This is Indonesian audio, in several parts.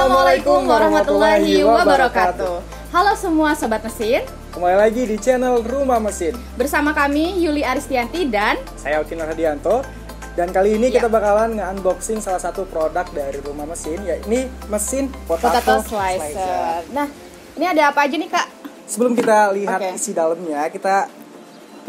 Assalamualaikum warahmatullahi wabarakatuh. Halo semua sobat mesin, Kembali lagi di channel Rumah Mesin. bersama kami Yuli Aristianti dan Saya Okin Hadianto. Dan kali ini Ya. kita bakalan nge-unboxing salah satu produk dari Rumah Mesin, yakni mesin potato, Potato Slicer. Nah, ini ada apa aja nih kak? Sebelum kita lihat Oke. isi dalamnya, kita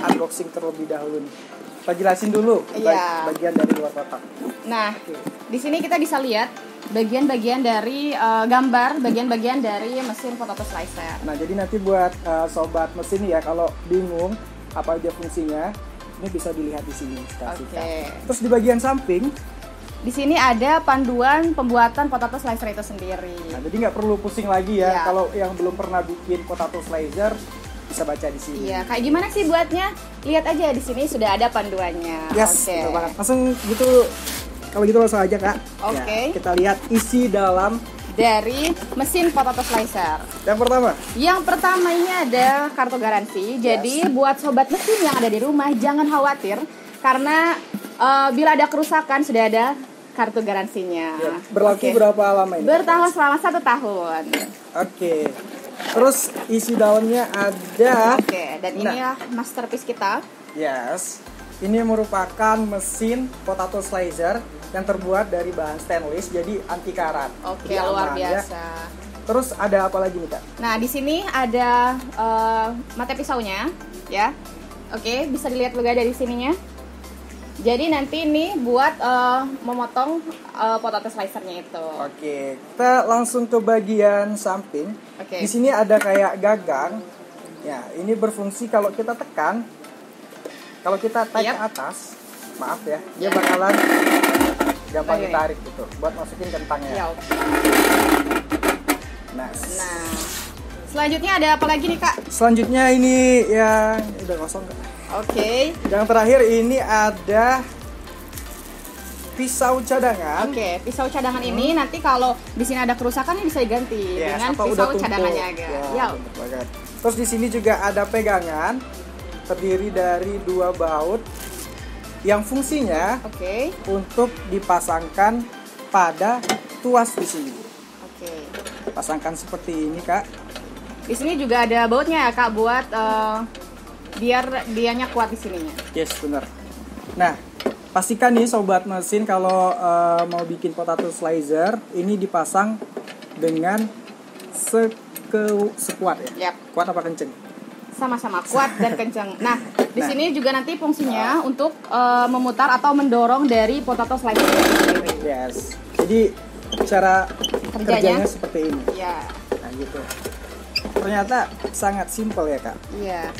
unboxing terlebih dahulu nih. Kita jelasin dulu Iya. bagian dari luar kotak. Nah, Oke. di sini kita bisa lihat bagian-bagian dari eh, gambar, bagian-bagian dari mesin potato slicer. Nah, jadi nanti buat uh, sobat mesin ya kalau bingung apa aja fungsinya, ini bisa dilihat di sini Oke. kita. Terus di bagian samping, Di sini ada panduan pembuatan potato slicer itu sendiri. nah jadi nggak perlu pusing lagi ya Iya. kalau yang belum pernah bikin potato slicer bisa baca di sini. Iya, kayak gimana sih buatnya? Lihat aja di sini sudah ada panduannya. Yes, betul banget. Langsung gitu kalau gitu langsung aja kak. Oke. Ya, kita lihat isi dalam Dari mesin potato slicer. yang pertama. Yang pertama ini ada kartu garansi. Jadi buat sobat mesin yang ada di rumah jangan khawatir karena eh, bila ada kerusakan sudah ada kartu garansinya. Ya, berlaku Oke. berapa lama ini? Bertahan selama satu tahun. Oke. Terus isi dalamnya ada. Oke, dan ini Nah. ya masterpiece kita. Yes. Ini merupakan mesin potato slicer yang terbuat dari bahan stainless jadi anti karat. Oke, Jadi luar ya. biasa. Terus ada apa lagi nih kak? Nah, di sini ada eh, mata pisaunya, ya. Oke, bisa dilihat juga dari sininya. Jadi nanti ini buat eh, memotong eh, potato slicernya itu. Oke, kita langsung ke bagian samping. Oke. Di sini ada kayak gagang. Ya, ini berfungsi kalau kita tekan, kalau kita tarik Yap. ke atas, maaf ya, dia Ya. bakalan gampang Oke. ditarik gitu, buat masukin kentangnya. Ya, oke. Nice. Nah, selanjutnya ada apa lagi nih kak? Selanjutnya ini yang udah kosong. Kak. Oke, Yang terakhir ini ada pisau cadangan. oke. Pisau cadangan ini nanti kalau di sini ada kerusakan ini bisa diganti Ya, dengan pisau tumpul. cadangannya aja. Ya, Ya. Terus di sini juga ada pegangan terdiri dari dua baut yang fungsinya oke, untuk dipasangkan pada tuas di sini. oke. Pasangkan seperti ini, Kak. Di sini juga ada bautnya ya kak buat eh, biar dianya kuat di sininya. Yes, benar. Nah, pastikan nih sobat mesin kalau eh, mau bikin potato slicer ini dipasang dengan seke sekuat ya. Yap. Kuat apa kenceng? sama-sama kuat dan kencang. Nah, di Nah. sini juga nanti fungsinya untuk eh, memutar atau mendorong dari potato slicer. Yes. Jadi cara Kerjanya? kerjanya seperti ini. Ya, Nah, gitu. Ternyata sangat simpel ya, Kak. iya.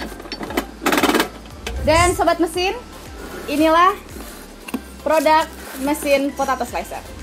Dan sobat mesin, inilah produk mesin potato slicer.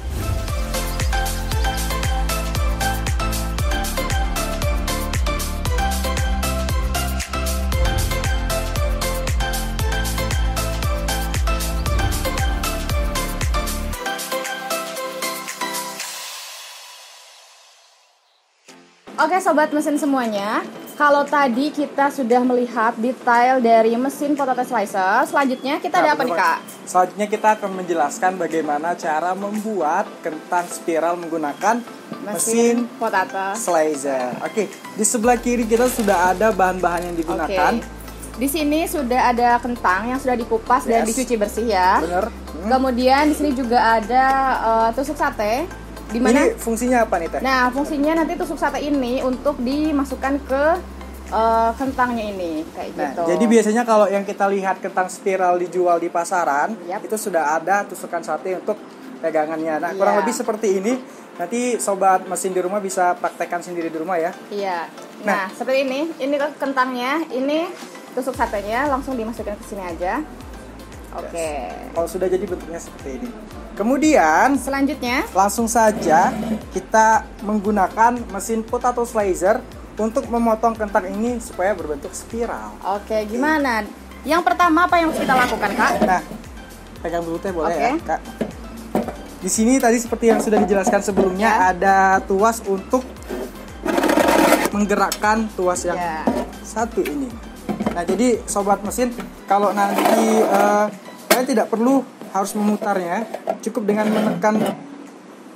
Oke sobat mesin semuanya, kalau tadi kita sudah melihat detail dari mesin potato slicer, selanjutnya kita ada Nah, apa nih kak? Selanjutnya kita akan menjelaskan bagaimana cara membuat kentang spiral menggunakan mesin potato. slicer. Oke, di sebelah kiri kita sudah ada bahan-bahan yang Oke. digunakan. Di sini sudah ada kentang yang sudah dikupas dan Yes. dicuci bersih ya. Bener? Hmm. Kemudian di sini juga ada eh, tusuk sate. Di mana? Ini fungsinya apa nih, Teh? Nah, fungsinya nanti tusuk sate ini untuk dimasukkan ke eh, kentangnya ini kayak Nah, gitu. jadi biasanya kalau yang kita lihat kentang spiral dijual di pasaran, Yap. itu sudah ada tusukan sate untuk pegangannya. Nah, kurang Iya. lebih seperti ini. Nanti sobat mesin di rumah bisa praktekkan sendiri di rumah ya. Iya. Nah. Nah, seperti ini. Ini ke- kentangnya, ini tusuk satenya langsung dimasukkan ke sini aja. Oke. Kalau sudah jadi bentuknya seperti ini. Kemudian Selanjutnya, langsung saja kita menggunakan mesin potato slicer untuk memotong kentang ini supaya berbentuk spiral. oke, gimana? Yang pertama apa yang harus kita lakukan, Kak? Nah, pegang dulu teh boleh ya, Oke. Kak. Di sini tadi seperti yang sudah dijelaskan sebelumnya Ya. ada tuas untuk menggerakkan tuas yang Ya. satu ini. Nah, jadi sobat mesin kalau nanti eh, kalian tidak perlu harus memutarnya, cukup dengan menekan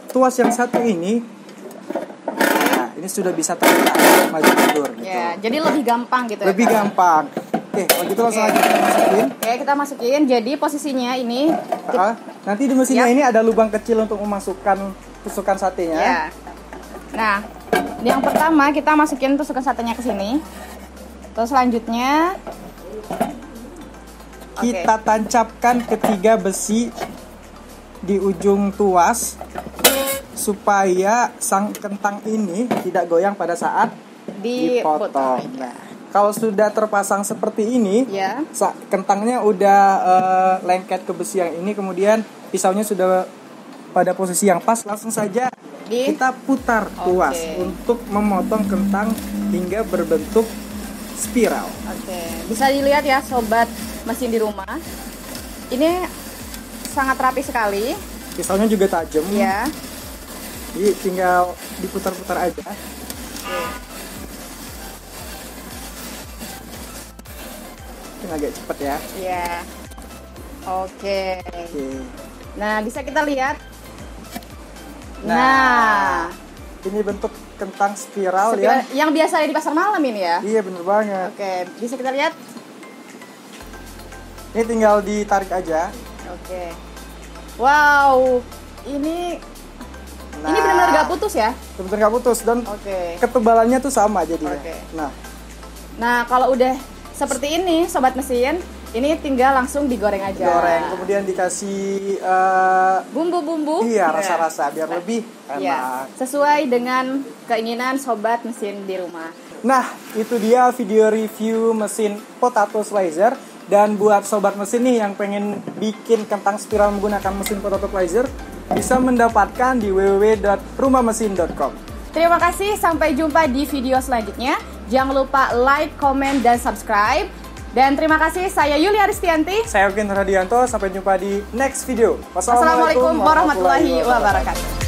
tuas yang satu ini ini sudah bisa terbuka maju mundur gitu. Ya, jadi lebih gampang gitu Lebih ya. Gampang. Oke, kalau gitu langsung aja kita masukin. Oke, kita masukin. Jadi posisinya ini Ah, nanti di mesinnya Ya. ini ada lubang kecil untuk memasukkan tusukan satenya. ya. Nah, yang pertama kita masukin tusukan satenya ke sini. Terus selanjutnya. Kita tancapkan ketiga besi di ujung tuas supaya sang kentang ini tidak goyang pada saat dipotong. Nah, kalau sudah terpasang seperti ini, Ya. kentangnya udah eh, lengket ke besi yang ini, kemudian pisaunya sudah pada posisi yang pas, langsung saja Di- kita putar tuas untuk memotong kentang hingga berbentuk spiral. Oke, bisa dilihat ya sobat mesin di rumah. Ini sangat rapi sekali, Pisaunya juga tajam. ya. Jadi tinggal diputar-putar aja. Ini agak cepet ya. Iya. Oke. Oke. Nah, bisa kita lihat. Nah, Nah, Ini bentuk kentang spiral Sepilar- ya. yang biasa ada di pasar malam ini ya. Iya bener banget. Oke, bisa kita lihat. Ini tinggal ditarik aja. Oke. Wow, ini Nah, ini benar-benar gak putus ya? Bener nggak putus dan Oke. ketebalannya tuh sama jadinya. Oke. Nah, Nah, kalau udah seperti ini, sobat mesin, ini tinggal langsung digoreng aja. goreng kemudian dikasih eh, Bumbu-bumbu. iya Ya. rasa-rasa biar lebih Iya, enak. sesuai dengan keinginan sobat mesin di rumah. Nah, itu dia video review mesin potato slicer. Dan buat sobat mesin nih yang pengen bikin kentang spiral menggunakan mesin potato slicer, bisa mendapatkan di www.rumahmesin.com. Terima kasih, sampai jumpa di video selanjutnya. Jangan lupa like, comment, dan subscribe. Dan terima kasih, saya Yulia Aristianti. Saya Eugen Radianto, sampai jumpa di next video. Assalamualaikum warahmatullahi wabarakatuh.